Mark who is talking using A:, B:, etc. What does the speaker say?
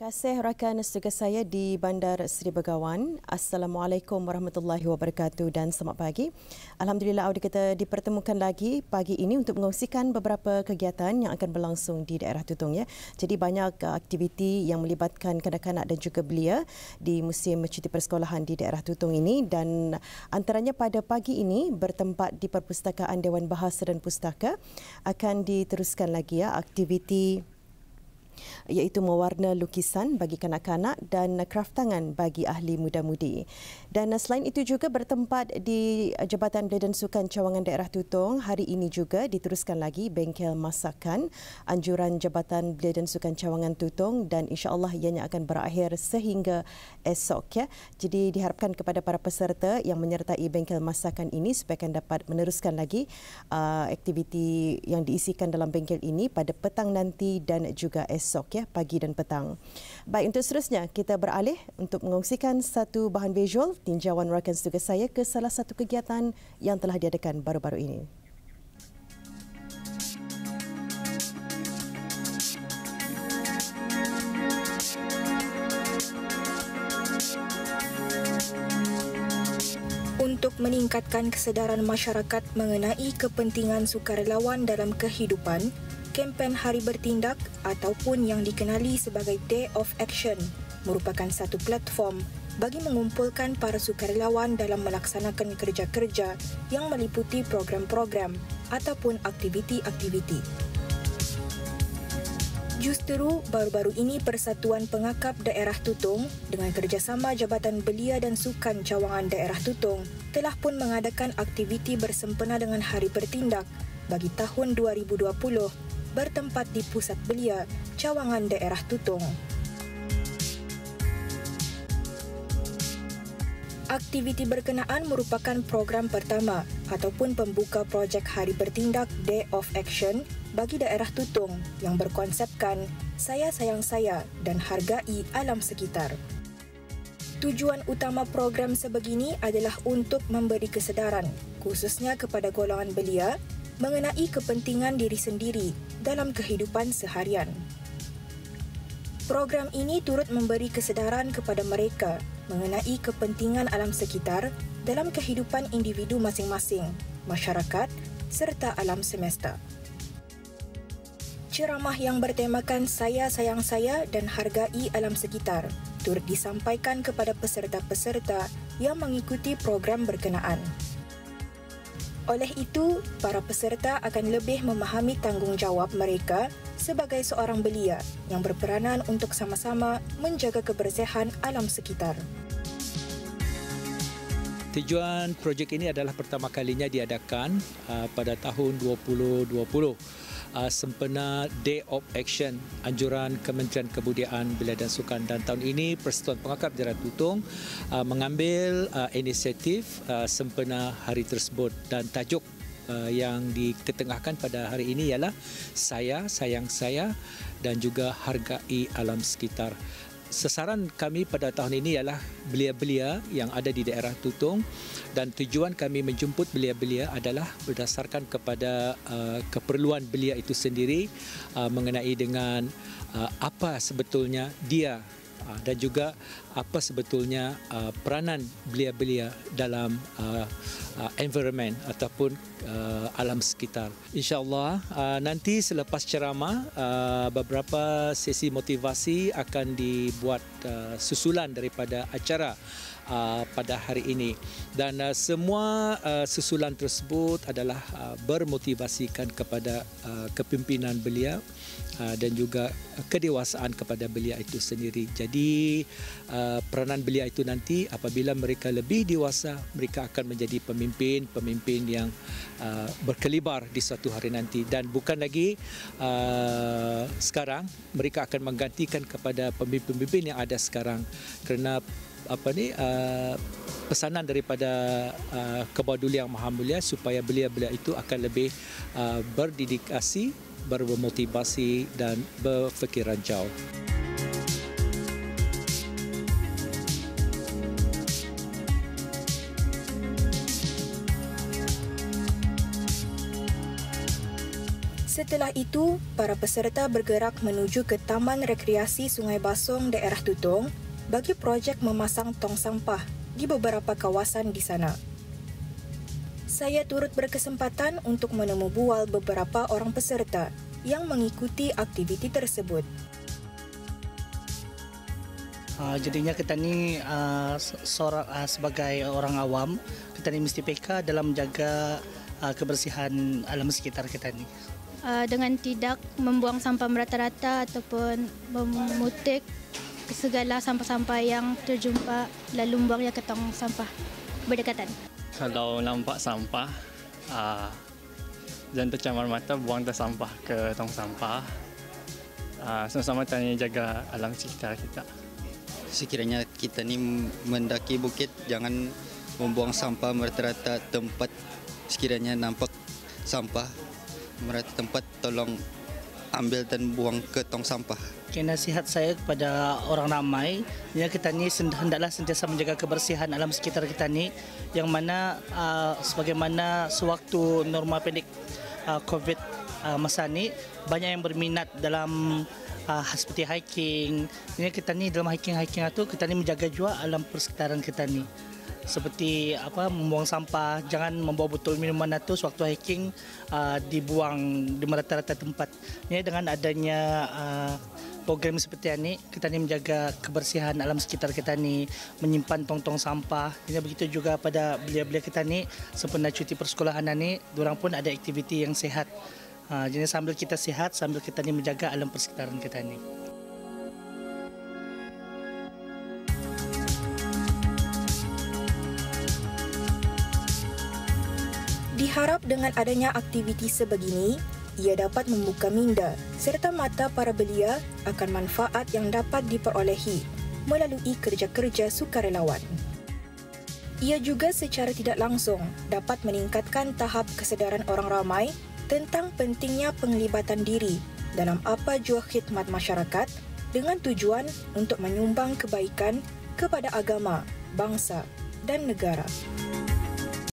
A: kasih rakan setugas saya di Bandar Seri Begawan. Assalamualaikum warahmatullahi wabarakatuh dan selamat pagi. Alhamdulillah audio kita dipertemukan lagi pagi ini untuk mengongsikan beberapa kegiatan yang akan berlangsung di daerah Tutong ya. Jadi banyak uh, aktiviti yang melibatkan kanak-kanak dan juga belia di musim cuti persekolahan di daerah Tutong ini dan antaranya pada pagi ini bertempat di Perpustakaan Dewan Bahasa dan Pustaka akan diteruskan lagi ya aktiviti iaitu mewarna lukisan bagi kanak-kanak dan kraftangan bagi ahli muda-mudi. Dan selain itu juga bertempat di Jabatan Belia dan Sukan Cawangan Daerah Tutong, hari ini juga diteruskan lagi bengkel masakan anjuran Jabatan Belia dan Sukan Cawangan Tutong dan insya-Allah ianya akan berakhir sehingga esok ya. Jadi diharapkan kepada para peserta yang menyertai bengkel masakan ini supaya akan dapat meneruskan lagi uh, aktiviti yang diisikan dalam bengkel ini pada petang nanti dan juga esok ya pagi dan petang. Baik untuk seterusnya kita beralih untuk mengongsikan satu bahan visual tinjauan rakan setugas saya ke salah satu kegiatan yang telah diadakan baru-baru ini.
B: Untuk meningkatkan kesedaran masyarakat mengenai kepentingan sukarelawan dalam kehidupan, kempen Hari Bertindak ataupun yang dikenali sebagai Day of Action merupakan satu platform bagi mengumpulkan para sukarelawan dalam melaksanakan kerja-kerja yang meliputi program-program ataupun aktiviti-aktiviti. Justeru, baru-baru ini Persatuan Pengakap Daerah Tutong dengan kerjasama Jabatan Belia dan Sukan Cawangan Daerah Tutong telah pun mengadakan aktiviti bersempena dengan Hari Bertindak bagi tahun 2020 bertempat di Pusat Belia, Cawangan Daerah Tutong. Aktiviti berkenaan merupakan program pertama ataupun pembuka projek Hari Bertindak Day of Action bagi daerah Tutong yang berkonsepkan Saya Sayang Saya dan Hargai Alam Sekitar. Tujuan utama program sebegini adalah untuk memberi kesedaran khususnya kepada golongan belia mengenai kepentingan diri sendiri dalam kehidupan seharian. Program ini turut memberi kesedaran kepada mereka mengenai kepentingan alam sekitar dalam kehidupan individu masing-masing, masyarakat serta alam semesta. Ceramah yang bertemakan Saya Sayang Saya dan Hargai Alam Sekitar turut disampaikan kepada peserta-peserta yang mengikuti program berkenaan. Oleh itu, para peserta akan lebih memahami tanggungjawab mereka sebagai seorang belia yang berperanan untuk sama-sama menjaga kebersihan alam sekitar.
C: Tujuan projek ini adalah pertama kalinya diadakan uh, pada tahun 2020 uh, sempena Day of Action anjuran Kementerian Kebudayaan Belia dan Sukan. Dan tahun ini Persatuan Pengakap Daerah Tutong uh, mengambil uh, inisiatif uh, sempena hari tersebut. Dan tajuk uh, yang diketengahkan pada hari ini ialah saya sayang saya dan juga hargai alam sekitar sasaran kami pada tahun ini ialah belia-belia yang ada di daerah Tutong dan tujuan kami menjemput belia-belia adalah berdasarkan kepada uh, keperluan belia itu sendiri uh, mengenai dengan uh, apa sebetulnya dia dan juga apa sebetulnya uh, peranan belia-belia dalam uh, environment ataupun alam sekitar. InsyaAllah nanti selepas ceramah beberapa sesi motivasi akan dibuat susulan daripada acara uh, pada hari ini. Dan uh, semua uh, susulan tersebut adalah uh, bermotivasikan kepada uh, kepimpinan belia uh, dan juga kedewasaan kepada belia itu sendiri. Jadi uh, peranan belia itu nanti apabila mereka lebih dewasa mereka akan menjadi pemimpin-pemimpin yang uh, berkelibar di suatu hari nanti. Dan bukan lagi uh, sekarang mereka akan menggantikan kepada pemimpin-pemimpin yang ada sekarang. Kerana apa ni uh, pesanan daripada uh, kebaduli yang maha mulia supaya belia-belia itu akan lebih uh, berdedikasi bermotivasi dan berfikiran jauh.
B: Setelah itu, para peserta bergerak menuju ke Taman Rekreasi Sungai Basong daerah Tutong bagi projek memasang tong sampah di beberapa kawasan di sana. Saya turut berkesempatan untuk menemu bual beberapa orang peserta yang mengikuti aktiviti tersebut.
D: Uh, jadinya kita ni uh, seorang uh, sebagai orang awam kita ni mesti peka dalam menjaga uh, kebersihan alam sekitar kita ni.
E: Uh, dengan tidak membuang sampah merata-rata ataupun memutik segala sampah-sampah yang terjumpa lalu membuangnya ke tong sampah berdekatan.
F: Kalau nampak sampah, uh, jangan tercamar mata buang dah sampah ke tong sampah. Uh, sama-sama tanya jaga alam sekitar kita
G: sekiranya kita ni mendaki bukit jangan membuang sampah merata-rata tempat sekiranya nampak sampah merata tempat tolong ambil dan buang ke tong sampah.
D: Okay, nasihat saya kepada orang ramai, ya kita ni hendaklah sentiasa menjaga kebersihan alam sekitar kita ni yang mana uh, sebagaimana sewaktu norma pendek uh, COVID uh, masa ni banyak yang berminat dalam uh, seperti hiking. Ini kita ni dalam hiking-hiking itu kita ni menjaga juga alam persekitaran kita ni. Seperti apa membuang sampah, jangan membawa botol minuman itu sewaktu hiking uh, dibuang di merata-rata tempat. Ini dengan adanya uh, program seperti ini kita ni menjaga kebersihan alam sekitar kita ni menyimpan tong-tong sampah ini begitu juga pada belia-belia kita ni sempena cuti persekolahan ni diorang pun ada aktiviti yang sehat Ha, jadi sambil kita sihat, sambil kita ni menjaga alam persekitaran kita ni.
B: Diharap dengan adanya aktiviti sebegini, ia dapat membuka minda serta mata para belia akan manfaat yang dapat diperolehi melalui kerja-kerja sukarelawan. Ia juga secara tidak langsung dapat meningkatkan tahap kesedaran orang ramai tentang pentingnya penglibatan diri dalam apa jua khidmat masyarakat dengan tujuan untuk menyumbang kebaikan kepada agama, bangsa dan negara.